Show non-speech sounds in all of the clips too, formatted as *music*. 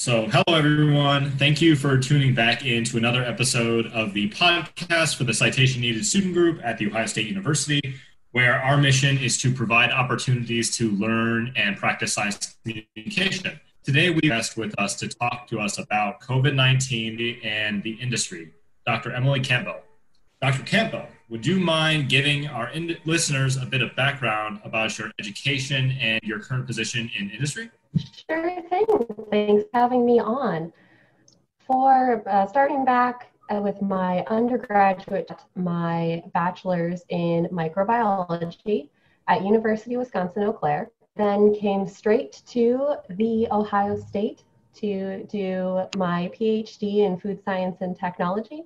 So, hello everyone. Thank you for tuning back in to another episode of the podcast for the Citation Needed Student Group at The Ohio State University, where our mission is to provide opportunities to learn and practice science communication. Today, we have with us to talk to us about COVID 19 and the industry, Dr. Emily Campbell. Dr. Campbell, would you mind giving our in- listeners a bit of background about your education and your current position in industry? Sure thing. Thanks for having me on. For uh, starting back uh, with my undergraduate, my bachelor's in microbiology at University of Wisconsin Eau Claire, then came straight to the Ohio State to do my PhD in food science and technology.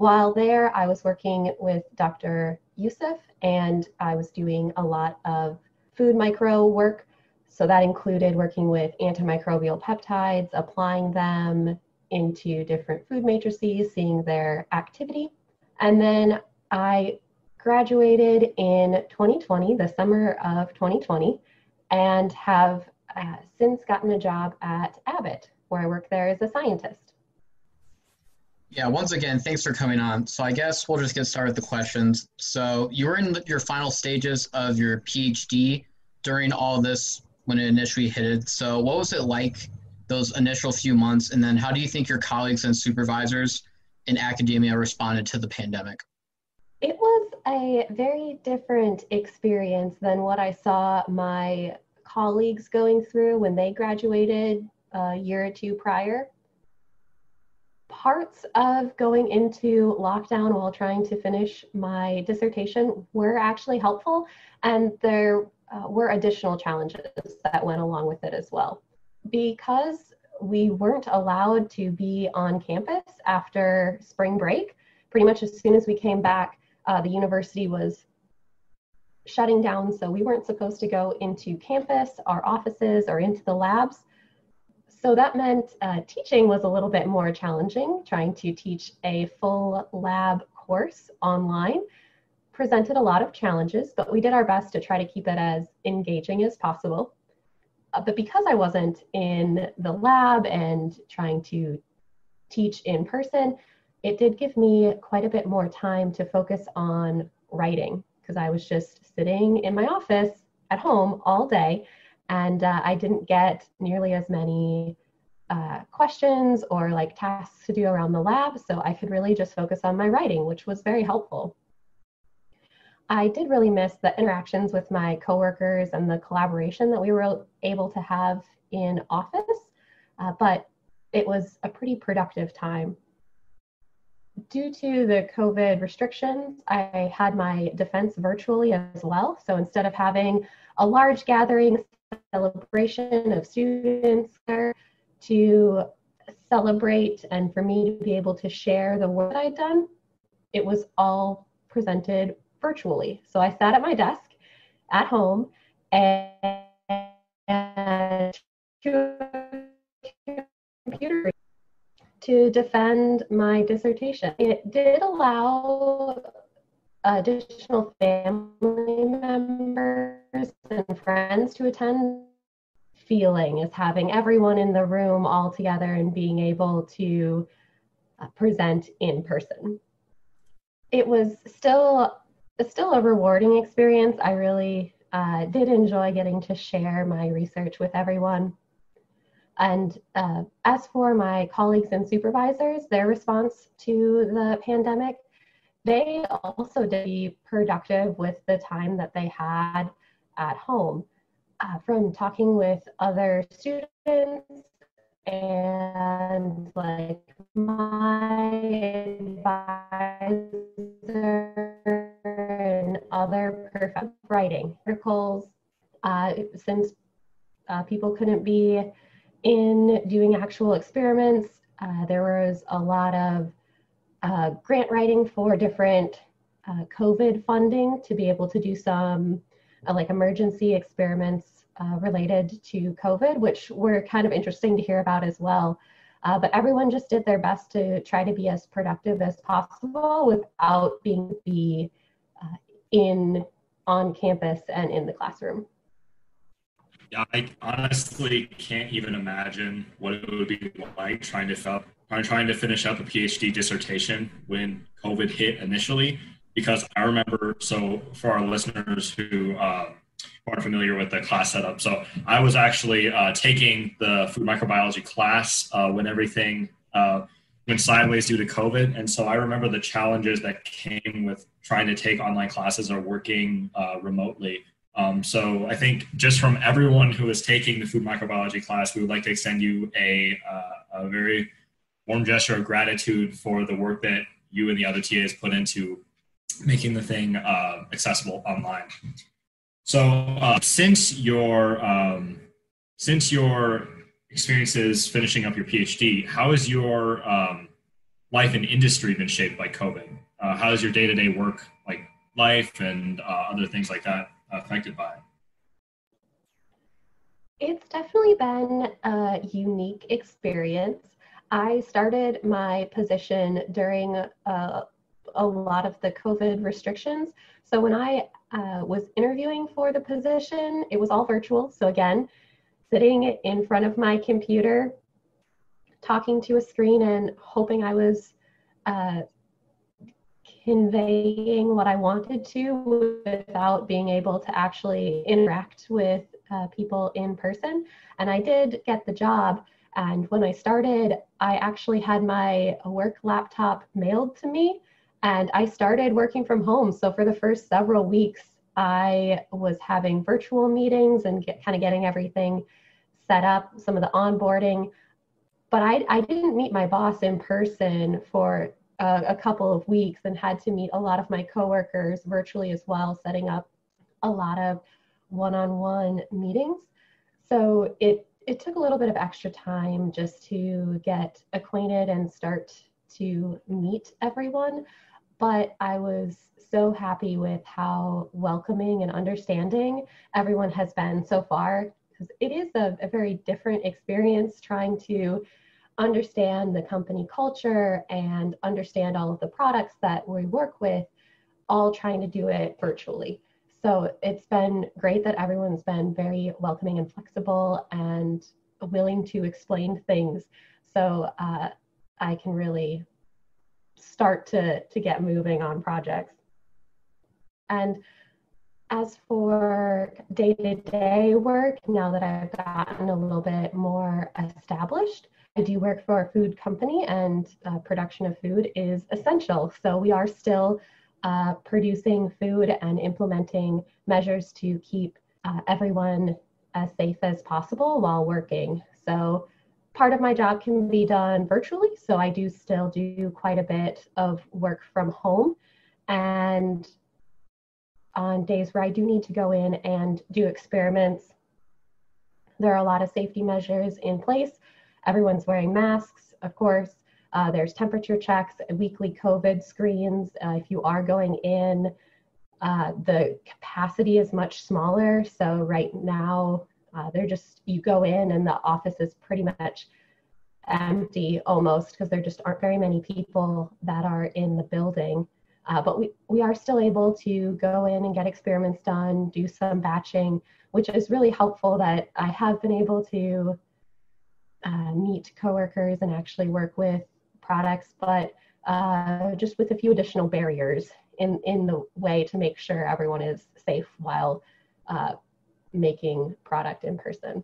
While there, I was working with Dr. Yousef and I was doing a lot of food micro work so that included working with antimicrobial peptides, applying them into different food matrices, seeing their activity. And then I graduated in 2020, the summer of 2020, and have uh, since gotten a job at Abbott, where I work there as a scientist. Yeah, once again, thanks for coming on. So I guess we'll just get started with the questions. So you were in your final stages of your PhD during all this when it initially hit it. So, what was it like those initial few months? And then, how do you think your colleagues and supervisors in academia responded to the pandemic? It was a very different experience than what I saw my colleagues going through when they graduated a year or two prior. Parts of going into lockdown while trying to finish my dissertation were actually helpful, and there uh, were additional challenges that went along with it as well. Because we weren't allowed to be on campus after spring break, pretty much as soon as we came back, uh, the university was shutting down, so we weren't supposed to go into campus, our offices, or into the labs. So that meant uh, teaching was a little bit more challenging, trying to teach a full lab course online presented a lot of challenges, but we did our best to try to keep it as engaging as possible. Uh, but because I wasn't in the lab and trying to teach in person, it did give me quite a bit more time to focus on writing because I was just sitting in my office at home all day and uh, I didn't get nearly as many uh, questions or like tasks to do around the lab. So I could really just focus on my writing, which was very helpful. I did really miss the interactions with my coworkers and the collaboration that we were able to have in office, uh, but it was a pretty productive time. Due to the COVID restrictions, I had my defense virtually as well. So instead of having a large gathering celebration of students there to celebrate and for me to be able to share the work I'd done, it was all presented virtually. So I sat at my desk at home and to computer to defend my dissertation. It did allow additional family members and friends to attend. Feeling is having everyone in the room all together and being able to uh, present in person. It was still still a rewarding experience. I really uh, did enjoy getting to share my research with everyone. And uh, as for my colleagues and supervisors, their response to the pandemic, they also did be productive with the time that they had at home. Uh, from talking with other students and like my advisor and other perfect writing articles uh, since uh, people couldn't be in doing actual experiments uh, there was a lot of uh, grant writing for different uh, covid funding to be able to do some uh, like emergency experiments related to covid which were kind of interesting to hear about as well uh, but everyone just did their best to try to be as productive as possible without being the in on campus and in the classroom. Yeah, I honestly can't even imagine what it would be like trying to trying to finish up a PhD dissertation when COVID hit initially. Because I remember, so for our listeners who uh, aren't familiar with the class setup, so I was actually uh, taking the food microbiology class uh, when everything uh, went sideways due to COVID, and so I remember the challenges that came with trying to take online classes or working uh, remotely. Um, so I think just from everyone who is taking the food microbiology class, we would like to extend you a, uh, a very warm gesture of gratitude for the work that you and the other TAs put into making the thing uh, accessible online. So uh, since your um, since your experiences finishing up your PhD, how has your um, life and industry been shaped by COVID? Uh, how has your day to day work, like life and uh, other things like that, affected by it? It's definitely been a unique experience. I started my position during uh, a lot of the COVID restrictions. So when I uh, was interviewing for the position, it was all virtual. So again, sitting in front of my computer, talking to a screen and hoping I was uh, conveying what I wanted to without being able to actually interact with uh, people in person. And I did get the job. And when I started, I actually had my work laptop mailed to me and I started working from home. So for the first several weeks, I was having virtual meetings and get, kind of getting everything set up, some of the onboarding. But I, I didn't meet my boss in person for a, a couple of weeks and had to meet a lot of my coworkers virtually as well, setting up a lot of one-on-one meetings. So it it took a little bit of extra time just to get acquainted and start to meet everyone, but I was so happy with how welcoming and understanding everyone has been so far because it is a, a very different experience trying to understand the company culture and understand all of the products that we work with, all trying to do it virtually. So it's been great that everyone's been very welcoming and flexible and willing to explain things. So uh, I can really start to, to get moving on projects. And as for day to day work, now that I've gotten a little bit more established, I do work for a food company, and uh, production of food is essential. So we are still uh, producing food and implementing measures to keep uh, everyone as safe as possible while working. So part of my job can be done virtually. So I do still do quite a bit of work from home. And on days where I do need to go in and do experiments, there are a lot of safety measures in place Everyone's wearing masks, of course. Uh, there's temperature checks, weekly COVID screens. Uh, if you are going in, uh, the capacity is much smaller. So right now, uh, they're just, you go in and the office is pretty much empty almost because there just aren't very many people that are in the building. Uh, but we, we are still able to go in and get experiments done, do some batching, which is really helpful that I have been able to uh, meet coworkers and actually work with products, but uh, just with a few additional barriers in, in the way to make sure everyone is safe while uh, making product in person.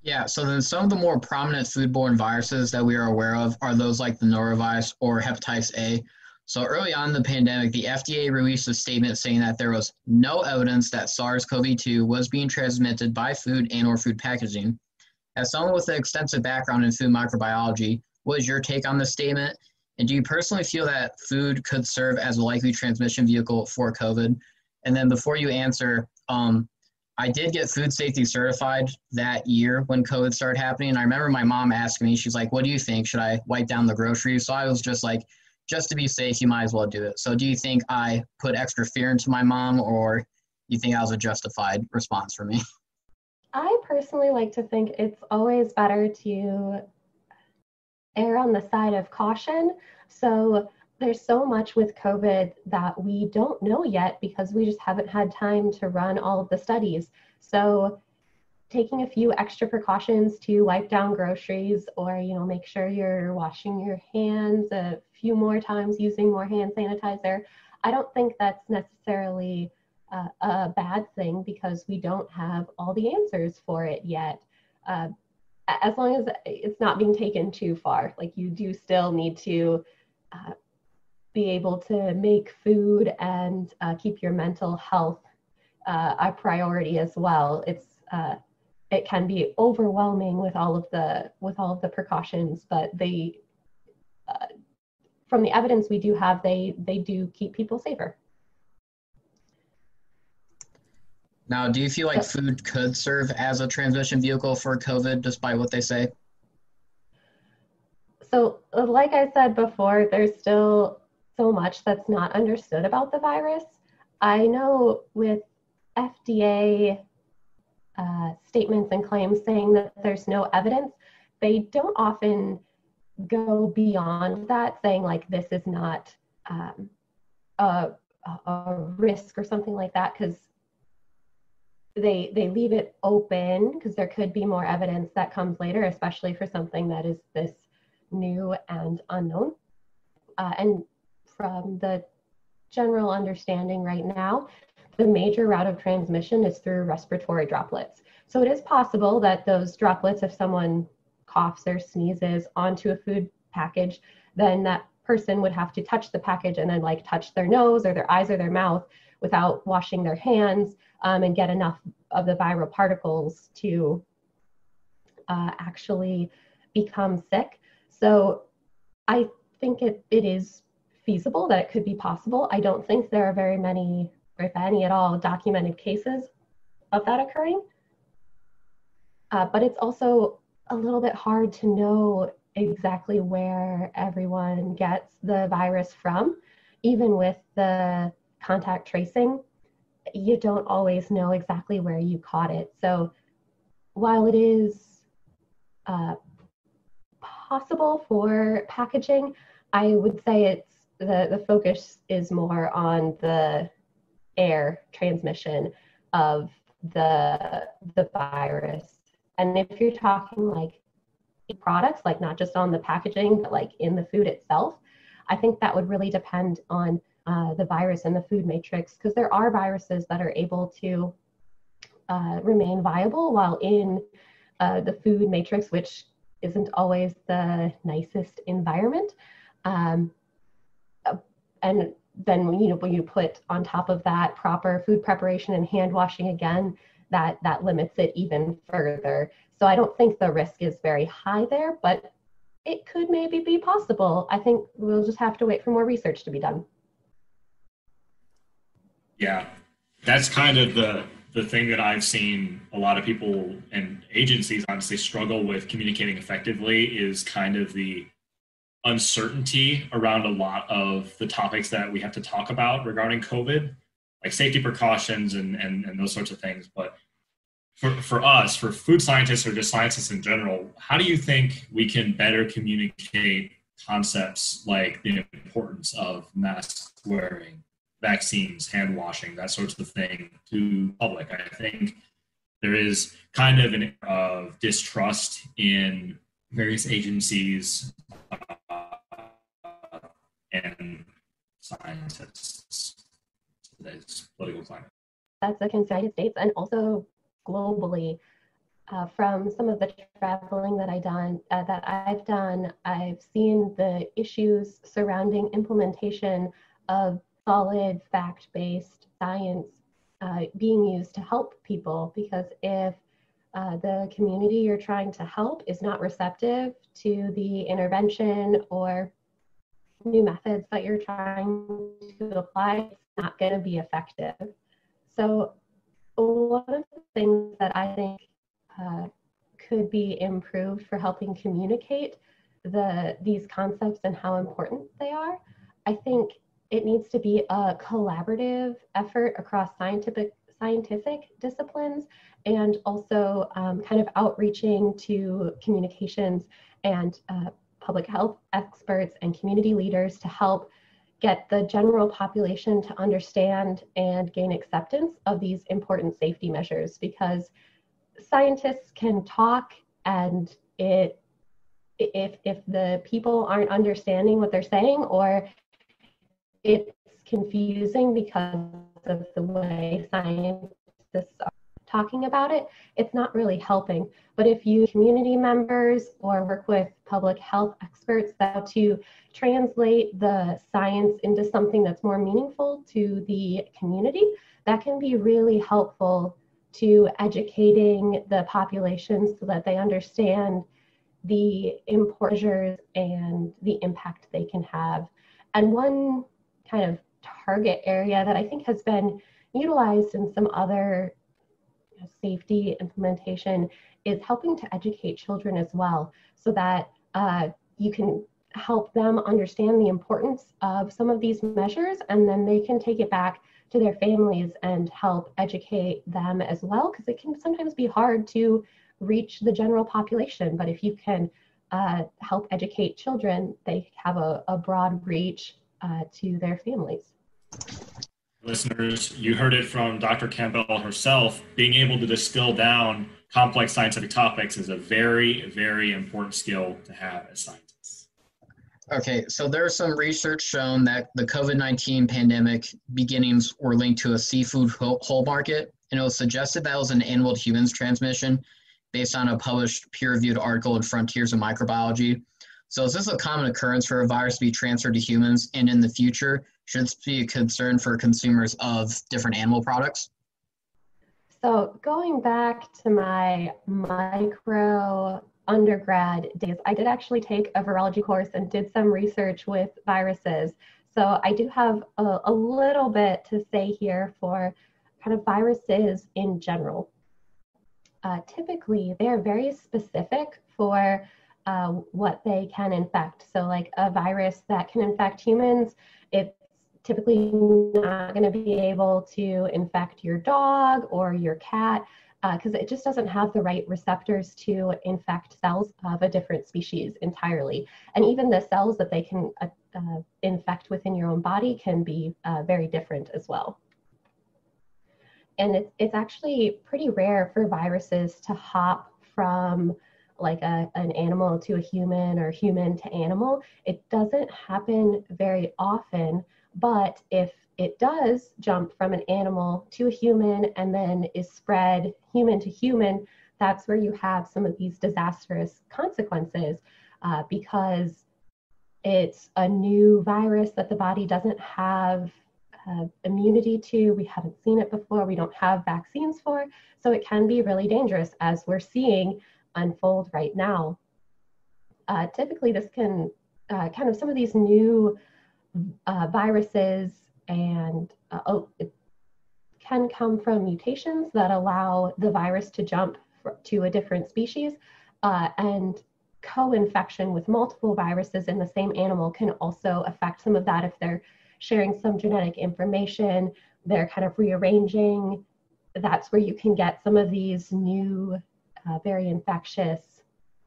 Yeah, so then some of the more prominent foodborne viruses that we are aware of are those like the norovirus or hepatitis A, so early on in the pandemic, the FDA released a statement saying that there was no evidence that SARS-CoV-2 was being transmitted by food and or food packaging. As someone with an extensive background in food microbiology, what is your take on this statement? And do you personally feel that food could serve as a likely transmission vehicle for COVID? And then before you answer, um, I did get food safety certified that year when COVID started happening. And I remember my mom asking me, she's like, what do you think? Should I wipe down the groceries? So I was just like, just to be safe, you might as well do it. So do you think I put extra fear into my mom or you think that was a justified response for me? *laughs* I personally like to think it's always better to err on the side of caution. So there's so much with COVID that we don't know yet because we just haven't had time to run all of the studies. So taking a few extra precautions to wipe down groceries or you know make sure you're washing your hands a few more times using more hand sanitizer i don't think that's necessarily a bad thing because we don't have all the answers for it yet. Uh, as long as it's not being taken too far like you do still need to uh, be able to make food and uh, keep your mental health uh, a priority as well. It's uh, it can be overwhelming with all of the with all of the precautions but they from the evidence we do have they they do keep people safer now do you feel like food could serve as a transmission vehicle for covid despite what they say? So like i said before there's still so much that's not understood about the virus. I know with fda uh, statements and claims saying that there's no evidence, they don't often go beyond that, saying like this is not um, a, a risk or something like that, because they they leave it open because there could be more evidence that comes later, especially for something that is this new and unknown. Uh, and from the general understanding right now, the major route of transmission is through respiratory droplets. So it is possible that those droplets, if someone coughs or sneezes onto a food package, then that person would have to touch the package and then like touch their nose or their eyes or their mouth without washing their hands um, and get enough of the viral particles to uh, actually become sick. So I think it, it is feasible that it could be possible. I don't think there are very many or if any at all, documented cases of that occurring. Uh, but it's also a little bit hard to know exactly where everyone gets the virus from. Even with the contact tracing, you don't always know exactly where you caught it. So while it is uh, possible for packaging, I would say it's the, the focus is more on the air transmission of the the virus. And if you're talking like products, like not just on the packaging, but like in the food itself, I think that would really depend on uh, the virus and the food matrix because there are viruses that are able to uh, remain viable while in uh, the food matrix, which isn't always the nicest environment. Um, uh, and then you know when you put on top of that proper food preparation and hand washing again that that limits it even further. So i don't think the risk is very high there but it could maybe be possible. I think we'll just have to wait for more research to be done yeah that's kind of the the thing that i've seen a lot of people and agencies honestly struggle with communicating effectively is kind of the uncertainty around a lot of the topics that we have to talk about regarding COVID, like safety precautions and, and, and those sorts of things. But for, for us, for food scientists or just scientists in general, how do you think we can better communicate concepts like the importance of mask wearing, vaccines, hand washing, that sorts of thing to public? I think there is kind of an of distrust in various agencies and scientists today's political climate. That's the United States and also globally. Uh, from some of the traveling that I done uh, that I've done, I've seen the issues surrounding implementation of solid fact-based science uh, being used to help people. Because if uh, the community you're trying to help is not receptive to the intervention or new methods that you're trying to apply, it's not going to be effective. So, one of the things that I think uh, could be improved for helping communicate the these concepts and how important they are, I think it needs to be a collaborative effort across scientific scientific disciplines and also um, kind of outreaching to communications and uh, public health experts and community leaders to help get the general population to understand and gain acceptance of these important safety measures because scientists can talk and it if if the people aren't understanding what they're saying or it's confusing because of the way scientists are talking about it, it's not really helping. But if you community members or work with public health experts that to translate the science into something that's more meaningful to the community, that can be really helpful to educating the population so that they understand the importance and the impact they can have. And one kind of target area that I think has been utilized in some other you know, safety implementation is helping to educate children as well so that uh, you can help them understand the importance of some of these measures and then they can take it back to their families and help educate them as well because it can sometimes be hard to reach the general population but if you can uh, help educate children they have a, a broad reach uh, to their families. Listeners you heard it from dr campbell herself. Being able to distill down complex scientific topics is a very very important skill to have as scientists. Okay, so there's some research shown that the COVID 19 pandemic beginnings were linked to a seafood whole market, and it was suggested that it was an animal to humans transmission based on a published peer reviewed article in Frontiers of Microbiology. So, is this a common occurrence for a virus to be transferred to humans, and in the future, should this be a concern for consumers of different animal products? So, going back to my micro undergrad days, I did actually take a virology course and did some research with viruses. So I do have a, a little bit to say here for kind of viruses in general. Uh, typically, they are very specific for uh, what they can infect. So, like a virus that can infect humans, it's typically not going to be able to infect your dog or your cat because uh, it just doesn't have the right receptors to infect cells of a different species entirely. And even the cells that they can uh, uh, infect within your own body can be uh, very different as well. And it's, it's actually pretty rare for viruses to hop from like a, an animal to a human or human to animal. It doesn't happen very often, but if it does jump from an animal to a human and then is spread human to human, that's where you have some of these disastrous consequences uh, because it's a new virus that the body doesn't have uh, immunity to. We haven't seen it before. We don't have vaccines for. So it can be really dangerous as we're seeing unfold right now. Uh, typically, this can uh, kind of some of these new uh, viruses and uh, oh, it can come from mutations that allow the virus to jump to a different species. Uh, and co-infection with multiple viruses in the same animal can also affect some of that if they're sharing some genetic information, they're kind of rearranging. That's where you can get some of these new, uh, very infectious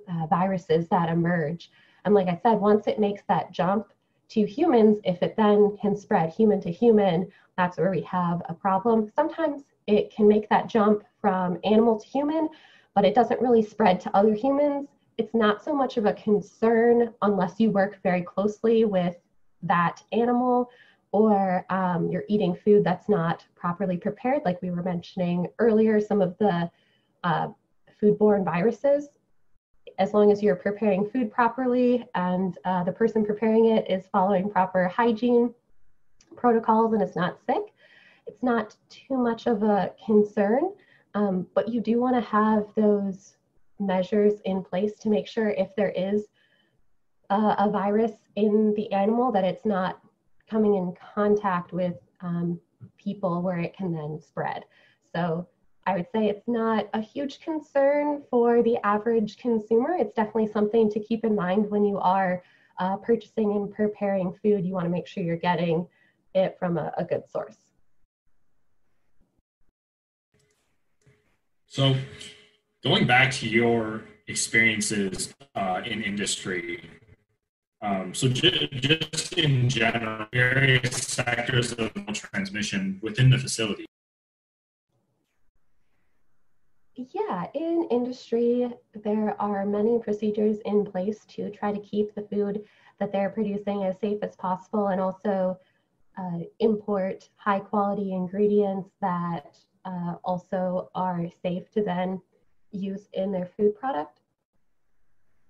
uh, viruses that emerge. And like I said, once it makes that jump, to humans, if it then can spread human to human, that's where we have a problem. Sometimes it can make that jump from animal to human, but it doesn't really spread to other humans. It's not so much of a concern unless you work very closely with that animal or um, you're eating food that's not properly prepared, like we were mentioning earlier, some of the uh, foodborne viruses as long as you're preparing food properly and uh, the person preparing it is following proper hygiene protocols and is not sick, it's not too much of a concern. Um, but you do want to have those measures in place to make sure if there is a, a virus in the animal that it's not coming in contact with um, people where it can then spread. So I would say it's not a huge concern for the average consumer. It's definitely something to keep in mind when you are uh, purchasing and preparing food. You want to make sure you're getting it from a, a good source. So, going back to your experiences uh, in industry, Um, so just, just in general, various sectors of transmission within the facility. Yeah, in industry, there are many procedures in place to try to keep the food that they're producing as safe as possible and also uh, import high quality ingredients that uh, also are safe to then use in their food product.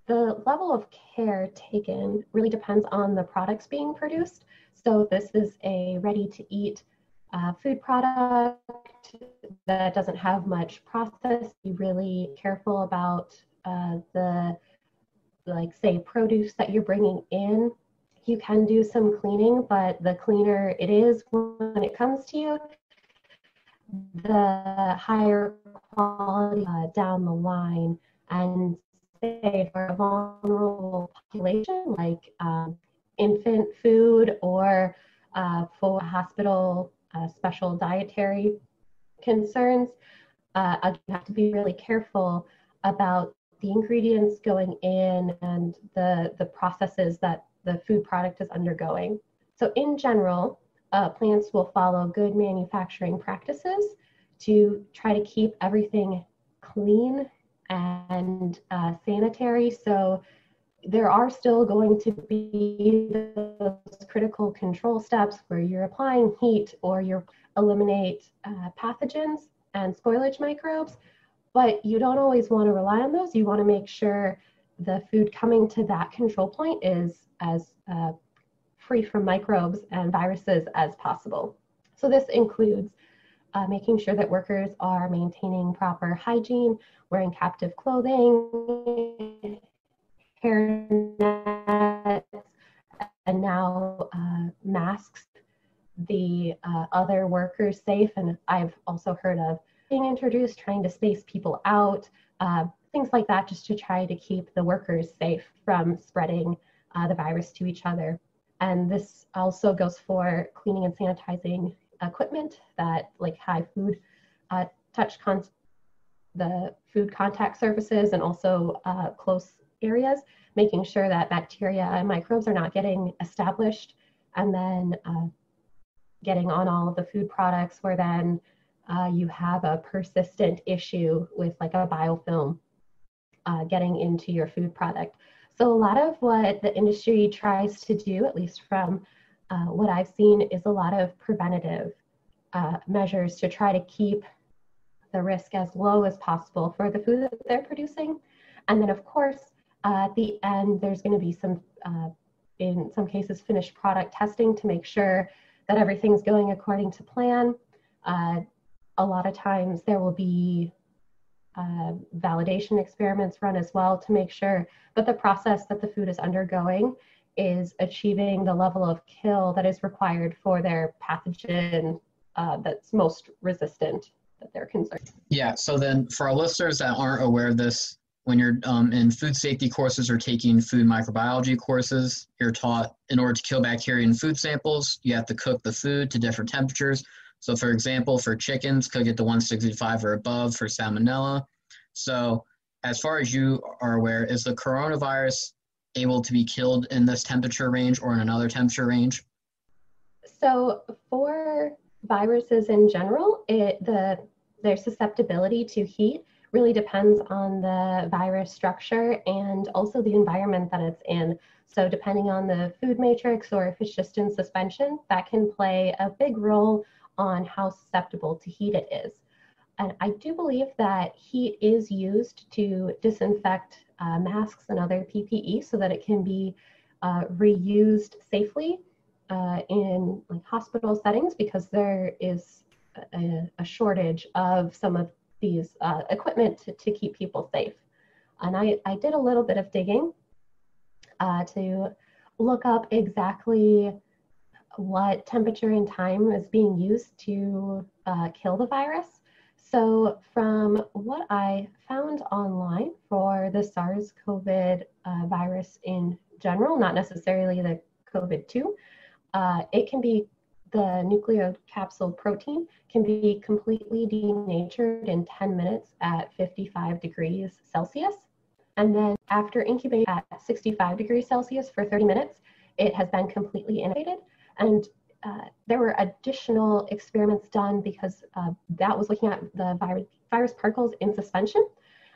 The level of care taken really depends on the products being produced. So if this is a ready to eat uh, food product that doesn't have much process, be really careful about uh, the, like say, produce that you're bringing in. You can do some cleaning, but the cleaner it is when it comes to you, the higher quality uh, down the line. And say for a vulnerable population like um, infant food or uh, for hospital uh, special dietary concerns, uh, you have to be really careful about the ingredients going in and the, the processes that the food product is undergoing. So in general, uh, plants will follow good manufacturing practices to try to keep everything clean and uh, sanitary. So there are still going to be those critical control steps where you're applying heat or you eliminate uh, pathogens and spoilage microbes, but you don't always want to rely on those. You want to make sure the food coming to that control point is as uh, free from microbes and viruses as possible. So this includes uh, making sure that workers are maintaining proper hygiene, wearing captive clothing, hair nets, and now uh, masks the uh, other workers safe. And I've also heard of being introduced, trying to space people out, uh, things like that, just to try to keep the workers safe from spreading uh, the virus to each other. And this also goes for cleaning and sanitizing equipment that like high food uh, touch con the food contact surfaces and also uh, close areas, making sure that bacteria and microbes are not getting established and then uh, getting on all of the food products where then uh, you have a persistent issue with like a biofilm uh, getting into your food product. So a lot of what the industry tries to do, at least from uh, what I've seen is a lot of preventative uh, measures to try to keep the risk as low as possible for the food that they're producing. And then, of course, uh, at the end, there's going to be some, uh, in some cases, finished product testing to make sure that everything's going according to plan. Uh, a lot of times, there will be uh, validation experiments run as well to make sure that the process that the food is undergoing is achieving the level of kill that is required for their pathogen uh, that's most resistant that they're concerned. Yeah, so then for our listeners that aren't aware of this, when you're um, in food safety courses or taking food microbiology courses, you're taught in order to kill bacteria in food samples, you have to cook the food to different temperatures. So, for example, for chickens, cook it to 165 or above for salmonella. So, as far as you are aware, is the coronavirus able to be killed in this temperature range or in another temperature range? So for viruses in general, it, the, their susceptibility to heat really depends on the virus structure and also the environment that it's in. So depending on the food matrix or if it's just in suspension, that can play a big role on how susceptible to heat it is. And I do believe that heat is used to disinfect uh, masks and other PPE so that it can be uh, reused safely uh, in like hospital settings because there is a, a shortage of some of these uh, equipment to, to, keep people safe. And I, I did a little bit of digging uh, to look up exactly what temperature and time is being used to uh, kill the virus. So, from what I found online for the SARS CoV uh, virus in general, not necessarily the COVID 2, uh, it can be the nucleocapsid protein can be completely denatured in 10 minutes at 55 degrees Celsius. And then after incubating at 65 degrees Celsius for 30 minutes, it has been completely inactivated. And uh, there were additional experiments done because uh, that was looking at the virus, virus particles in suspension.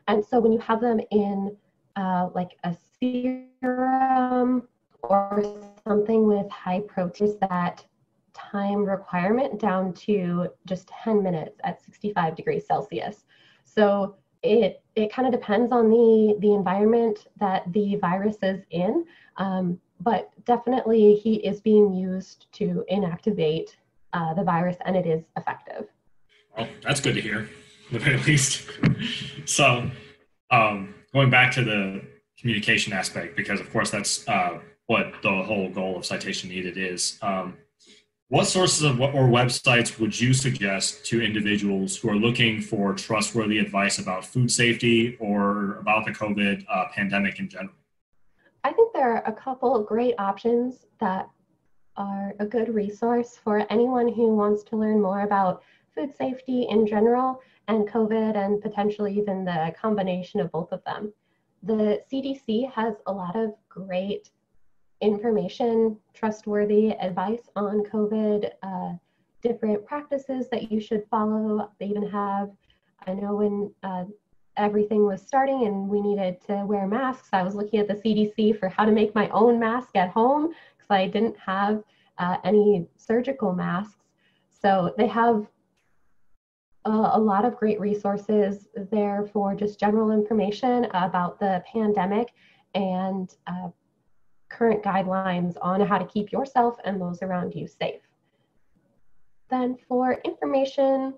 And so when you have them in uh, like a serum or something with high proteins, that time requirement down to just 10 minutes at 65 degrees Celsius. So it it kind of depends on the the environment that the virus is in. Um, but definitely heat is being used to inactivate uh, the virus and it is effective. Well, that's good to hear, *laughs* at the very least. so, um, going back to the communication aspect, because of course that's uh, what the whole goal of citation needed is. Um, what sources of or websites would you suggest to individuals who are looking for trustworthy advice about food safety or about the COVID uh, pandemic in general? I think there are a couple great options that are a good resource for anyone who wants to learn more about food safety in general and COVID and potentially even the combination of both of them. The CDC has a lot of great information, trustworthy advice on COVID, uh, different practices that you should follow. They even have, I know when uh, everything was starting and we needed to wear masks. I was looking at the CDC for how to make my own mask at home because I didn't have uh, any surgical masks. So they have a, a lot of great resources there for just general information about the pandemic and uh, current guidelines on how to keep yourself and those around you safe. Then for information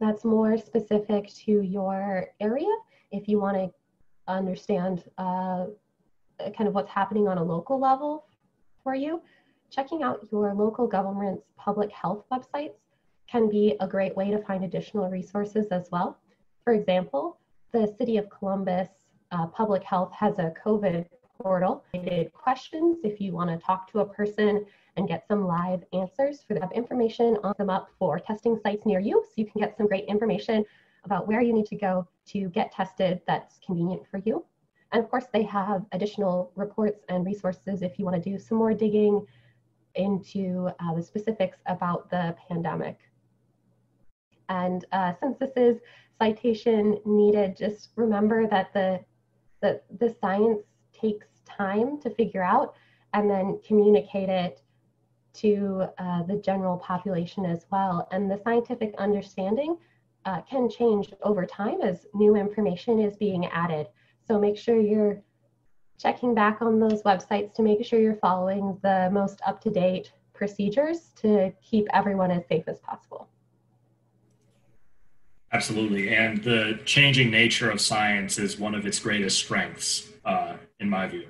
that's more specific to your area. If you want to understand uh, kind of what's happening on a local level for you, checking out your local government's public health websites can be a great way to find additional resources as well. For example, the City of Columbus uh, Public Health has a COVID portal. Questions if you want to talk to a person and get some live answers for the information on them up for testing sites near you so you can get some great information about where you need to go to get tested that's convenient for you. And of course, they have additional reports and resources if you want to do some more digging into uh, the specifics about the pandemic. And uh, since this is citation needed, just remember that the, the, the science takes time to figure out and then communicate it to uh, the general population as well. And the scientific understanding uh, can change over time as new information is being added. So make sure you're checking back on those websites to make sure you're following the most up to date procedures to keep everyone as safe as possible. Absolutely. And the changing nature of science is one of its greatest strengths, uh, in my view.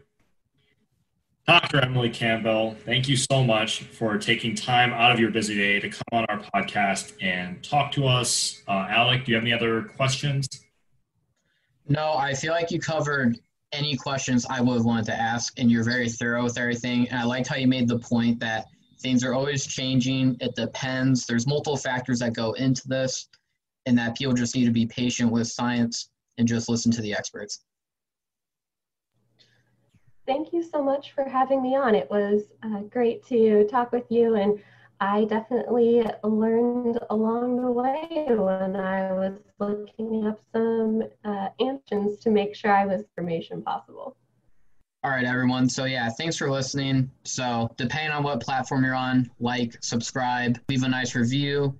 Dr. Emily Campbell, thank you so much for taking time out of your busy day to come on our podcast and talk to us. Uh, Alec, do you have any other questions? No, I feel like you covered any questions I would have wanted to ask, and you're very thorough with everything. And I liked how you made the point that things are always changing. It depends. There's multiple factors that go into this, and that people just need to be patient with science and just listen to the experts thank you so much for having me on. It was uh, great to talk with you, and I definitely learned along the way when I was looking up some uh, answers to make sure I was information possible. All right, everyone. So, yeah, thanks for listening. So, depending on what platform you're on, like, subscribe, leave a nice review.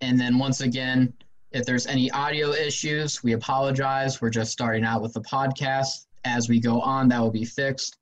And then, once again, if there's any audio issues, we apologize. We're just starting out with the podcast as we go on, that will be fixed.